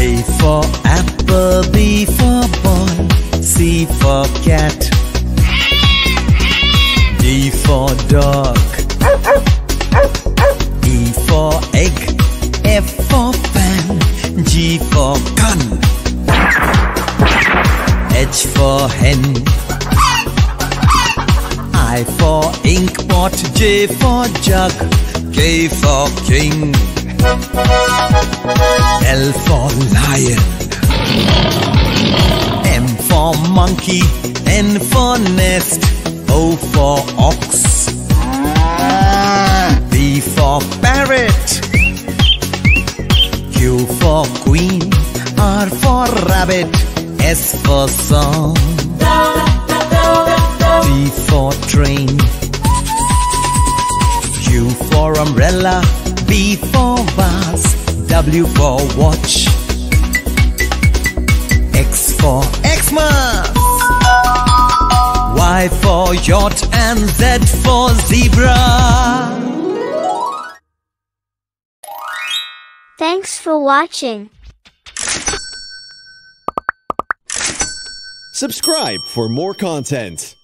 A for apple, B for ball, C for cat, D for dog, E for egg, F for fan, G for gun, H for hen, I for ink pot, J for jug, K for king, L for lion, M for monkey, N for nest, O for ox, P for parrot, Q for queen, R for rabbit, S for song, T for train, U for umbrella, B for vase, W for watch, X for Xmas, Y for yacht, and Z for zebra. Thanks for watching. Subscribe for more content.